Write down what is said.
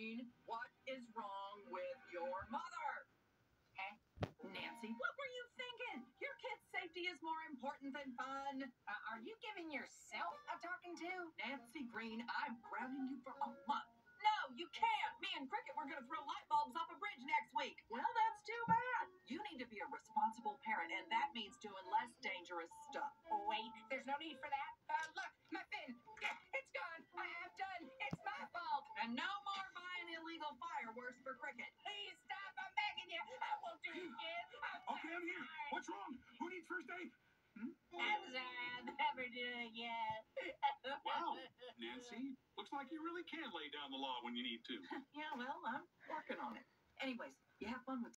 What is wrong with your mother? Huh? Nancy, what were you thinking? Your kid's safety is more important than fun. Uh, are you giving yourself a talking to? Nancy Green, I'm grounding you for a month. No, you can't. Me and Cricket, we're going to throw light bulbs off a bridge next week. Well, that's too bad. You need to be a responsible parent, and that means doing less dangerous stuff. Wait, there's no need for that. Uh, look, my fin. It's gone. I have done. It's my fault. And no more buying illegal fireworks for Cricket. Please stop. I'm begging you. I won't do it again. I'm Okay, I'm here. What's wrong? Who needs first aid? Hmm? I'm sorry. I'll never do it again. Wow, Nancy, looks like you really can lay down the law when you need to. Yeah, well, I'm working on it. Anyways, you have fun with